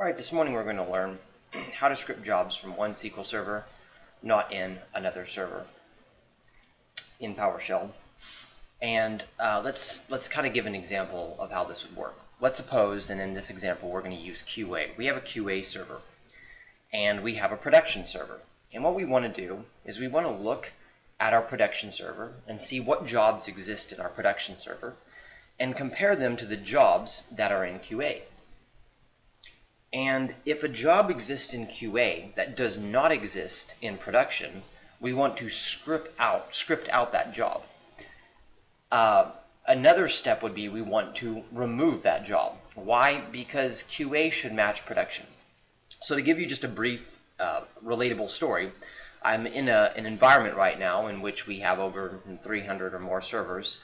Alright, this morning we're going to learn how to script jobs from one SQL server, not in another server in PowerShell. And uh, let's, let's kind of give an example of how this would work. Let's suppose, and in this example, we're going to use QA. We have a QA server, and we have a production server. And what we want to do is we want to look at our production server and see what jobs exist in our production server and compare them to the jobs that are in QA. And if a job exists in QA that does not exist in production, we want to script out, script out that job. Uh, another step would be we want to remove that job. Why? Because QA should match production. So to give you just a brief, uh, relatable story, I'm in a, an environment right now in which we have over 300 or more servers,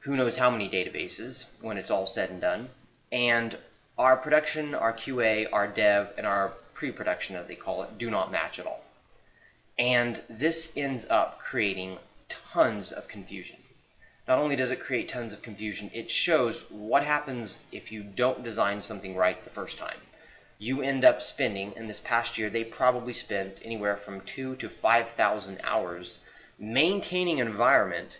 who knows how many databases when it's all said and done, and our production, our QA, our dev, and our pre-production, as they call it, do not match at all. And this ends up creating tons of confusion. Not only does it create tons of confusion, it shows what happens if you don't design something right the first time. You end up spending, in this past year, they probably spent anywhere from two to 5,000 hours maintaining an environment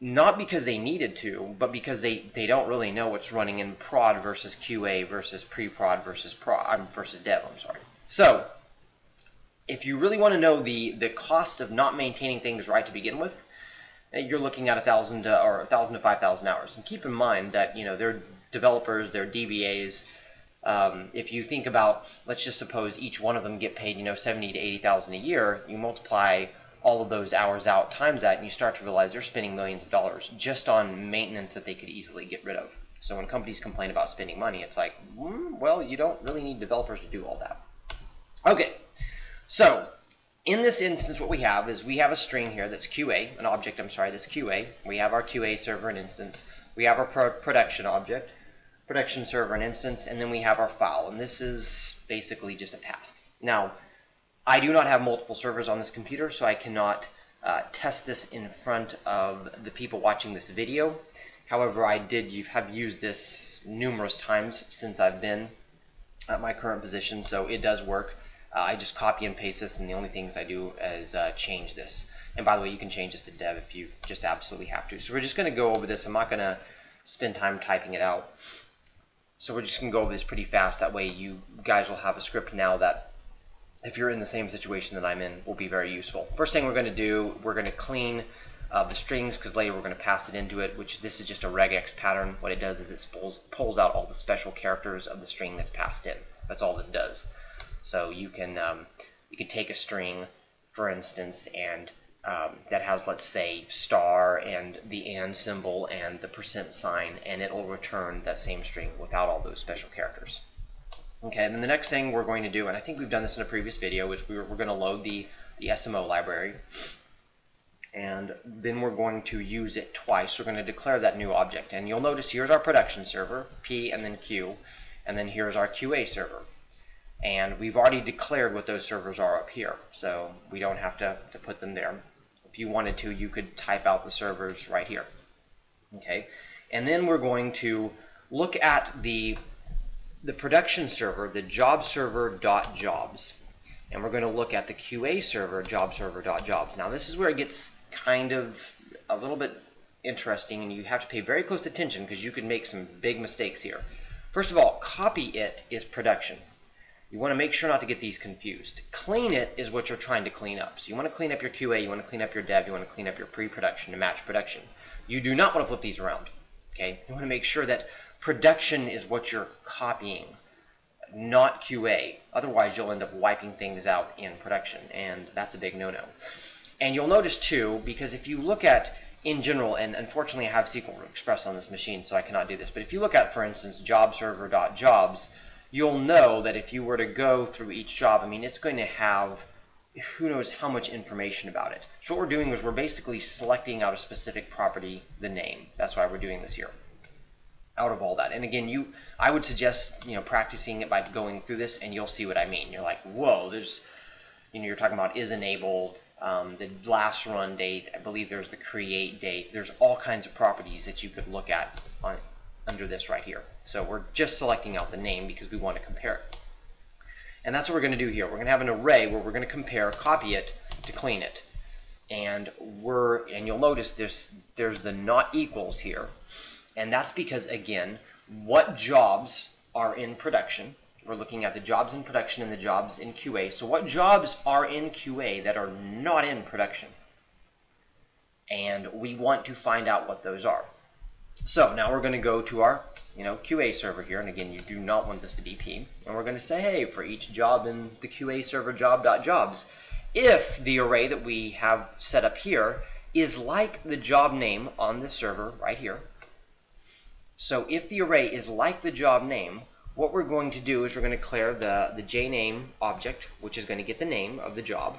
not because they needed to, but because they, they don't really know what's running in prod versus QA versus pre-prod versus prod versus dev. I'm sorry. So, if you really want to know the the cost of not maintaining things right to begin with, eh, you're looking at a thousand or a thousand to five thousand hours. And keep in mind that you know they're developers, they're DBAs. Um, if you think about, let's just suppose each one of them get paid, you know, seventy to eighty thousand a year. You multiply all of those hours out times that, and you start to realize they're spending millions of dollars just on maintenance that they could easily get rid of. So when companies complain about spending money, it's like, mm, well, you don't really need developers to do all that. Okay, so in this instance, what we have is we have a string here that's QA, an object, I'm sorry, that's QA. We have our QA server and instance. We have our pro production object, production server and instance, and then we have our file. And this is basically just a path. Now, I do not have multiple servers on this computer, so I cannot uh, test this in front of the people watching this video. However, I did have used this numerous times since I've been at my current position, so it does work. Uh, I just copy and paste this, and the only things I do is uh, change this. And by the way, you can change this to dev if you just absolutely have to. So we're just going to go over this. I'm not going to spend time typing it out. So we're just going to go over this pretty fast. That way you guys will have a script now that if you're in the same situation that I'm in, will be very useful. First thing we're going to do, we're going to clean uh, the strings because later we're going to pass it into it, which this is just a regex pattern. What it does is it pulls, pulls out all the special characters of the string that's passed in. That's all this does. So you can, um, you can take a string, for instance, and um, that has, let's say, star and the and symbol and the percent sign, and it'll return that same string without all those special characters. Okay, and then the next thing we're going to do, and I think we've done this in a previous video, is we're, we're going to load the, the SMO library. And then we're going to use it twice. We're going to declare that new object. And you'll notice here's our production server, P and then Q. And then here's our QA server. And we've already declared what those servers are up here. So we don't have to, to put them there. If you wanted to, you could type out the servers right here. Okay, and then we're going to look at the the production server, the job server dot jobs, and we're going to look at the QA server job server dot jobs. Now this is where it gets kind of a little bit interesting, and you have to pay very close attention because you could make some big mistakes here. First of all, copy it is production. You want to make sure not to get these confused. Clean it is what you're trying to clean up. So you want to clean up your QA, you want to clean up your dev, you want to clean up your pre-production to match production. You do not want to flip these around. Okay, you want to make sure that production is what you're copying, not QA. Otherwise, you'll end up wiping things out in production, and that's a big no-no. And you'll notice too, because if you look at in general, and unfortunately I have SQL Express on this machine, so I cannot do this, but if you look at, for instance, jobserver.jobs, you'll know that if you were to go through each job, I mean, it's going to have who knows how much information about it. So what we're doing is we're basically selecting out a specific property, the name. That's why we're doing this here out of all that. And again, you, I would suggest you know practicing it by going through this, and you'll see what I mean. You're like, whoa, there's, you know, you're talking about is enabled, um, the last run date. I believe there's the create date. There's all kinds of properties that you could look at on under this right here. So we're just selecting out the name because we want to compare it. And that's what we're going to do here. We're going to have an array where we're going to compare, copy it to clean it. And we're and you'll notice there's there's the not equals here. And that's because again, what jobs are in production? We're looking at the jobs in production and the jobs in QA. So what jobs are in QA that are not in production? And we want to find out what those are. So now we're going to go to our you know, QA server here, and again, you do not want this to be P, and we're going to say, hey, for each job in the QA server job.jobs, if the array that we have set up here is like the job name on the server right here, so if the array is like the job name, what we're going to do is we're going to declare the, the JName object, which is going to get the name of the job.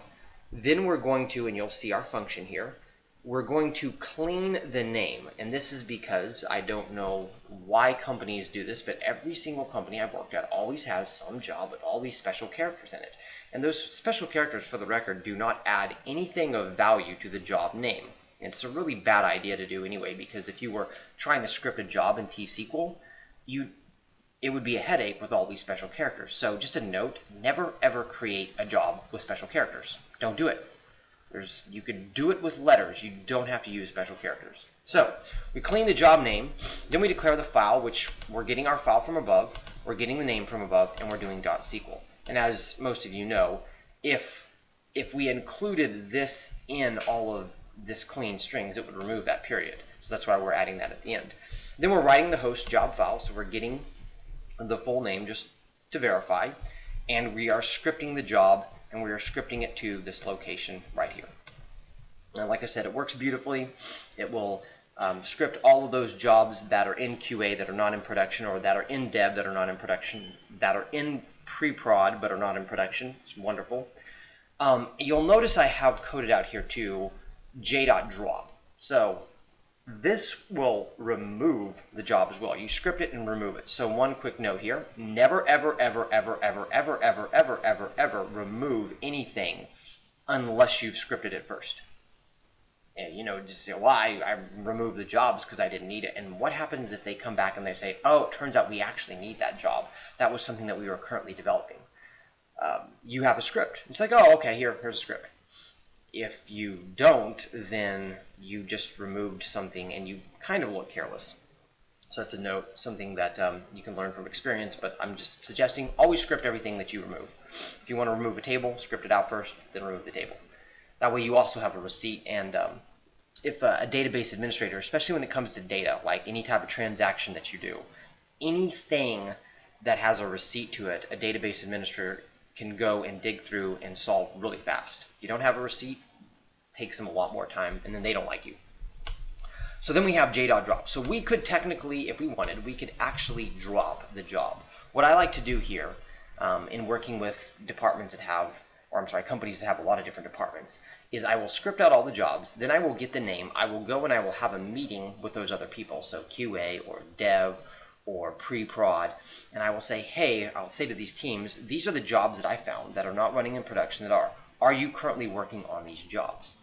Then we're going to, and you'll see our function here, we're going to clean the name. And this is because I don't know why companies do this, but every single company I've worked at always has some job with all these special characters in it. And those special characters, for the record, do not add anything of value to the job name. It's a really bad idea to do anyway, because if you were trying to script a job in T-SQL, you it would be a headache with all these special characters. So just a note, never ever create a job with special characters. Don't do it. There's, you can do it with letters. You don't have to use special characters. So we clean the job name, then we declare the file, which we're getting our file from above, we're getting the name from above, and we're doing .sql. And as most of you know, if if we included this in all of this clean strings, it would remove that period. So that's why we're adding that at the end. Then we're writing the host job file, so we're getting the full name just to verify, and we are scripting the job and we are scripting it to this location right here. And like I said, it works beautifully. It will um, script all of those jobs that are in QA that are not in production or that are in dev that are not in production, that are in pre-prod but are not in production. It's wonderful. Um, you'll notice I have coded out here too j.drop. So this will remove the job as well. You script it and remove it. So one quick note here, never, ever, ever, ever, ever, ever, ever, ever, ever, ever remove anything unless you've scripted it first. And, you know, just say, well, I, I removed the jobs because I didn't need it. And what happens if they come back and they say, oh, it turns out we actually need that job. That was something that we were currently developing. Um, you have a script. It's like, oh, okay, here, here's a script if you don't, then you just removed something and you kind of look careless. So that's a note, something that um, you can learn from experience, but I'm just suggesting always script everything that you remove. If you want to remove a table, script it out first, then remove the table. That way you also have a receipt and um, if uh, a database administrator, especially when it comes to data, like any type of transaction that you do, anything that has a receipt to it, a database administrator can go and dig through and solve really fast. You don't have a receipt, takes them a lot more time, and then they don't like you. So then we have j.drop. So we could technically, if we wanted, we could actually drop the job. What I like to do here um, in working with departments that have, or I'm sorry, companies that have a lot of different departments, is I will script out all the jobs, then I will get the name, I will go and I will have a meeting with those other people, so QA or dev or pre-prod, and I will say, hey, I'll say to these teams, these are the jobs that I found that are not running in production that are. Are you currently working on these jobs?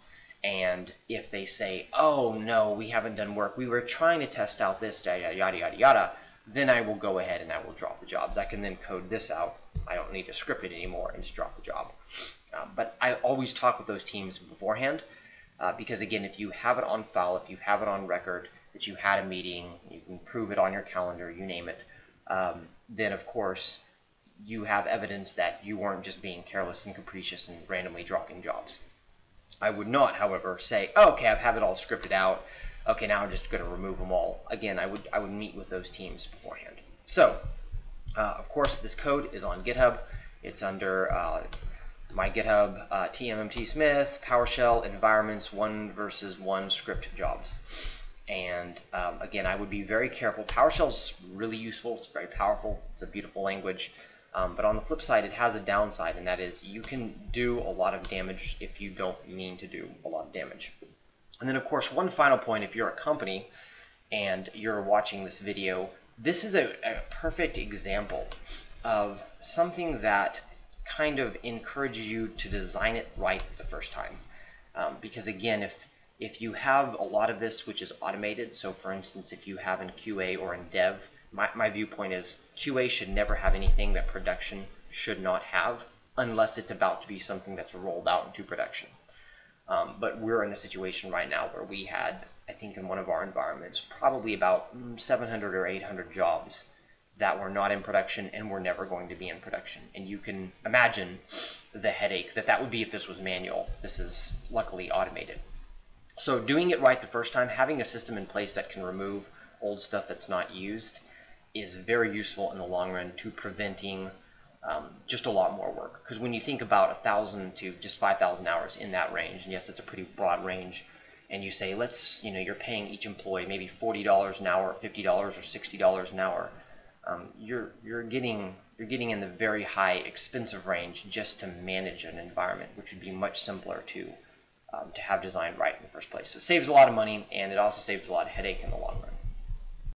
And if they say, oh no, we haven't done work, we were trying to test out this, yada, yada, yada, yada, then I will go ahead and I will drop the jobs. I can then code this out. I don't need to script it anymore and just drop the job. Uh, but I always talk with those teams beforehand uh, because, again, if you have it on file, if you have it on record, that you had a meeting, you can prove it on your calendar, you name it, um, then of course you have evidence that you weren't just being careless and capricious and randomly dropping jobs. I would not, however, say, oh, okay, I have it all scripted out. Okay, now I'm just going to remove them all. Again, I would I would meet with those teams beforehand. So, uh, of course, this code is on GitHub. It's under uh, my GitHub uh, TMMT Smith PowerShell environments one versus one script jobs. And um, again, I would be very careful. PowerShell is really useful. It's very powerful. It's a beautiful language. Um, but on the flip side, it has a downside, and that is you can do a lot of damage if you don't mean to do a lot of damage. And then, of course, one final point if you're a company and you're watching this video, this is a, a perfect example of something that kind of encourages you to design it right the first time. Um, because again, if if you have a lot of this which is automated, so for instance, if you have in QA or in dev, my, my viewpoint is QA should never have anything that production should not have unless it's about to be something that's rolled out into production. Um, but we're in a situation right now where we had, I think, in one of our environments, probably about mm, 700 or 800 jobs that were not in production and were never going to be in production. And you can imagine the headache that that would be if this was manual. This is luckily automated. So doing it right the first time, having a system in place that can remove old stuff that's not used is very useful in the long run to preventing um, just a lot more work. Because when you think about a thousand to just five thousand hours in that range, and yes, it's a pretty broad range, and you say let's you know you're paying each employee maybe forty dollars an hour, fifty dollars, or sixty dollars an hour, um, you're you're getting you're getting in the very high expensive range just to manage an environment, which would be much simpler to um, to have designed right in the first place. So it saves a lot of money, and it also saves a lot of headache in the long run.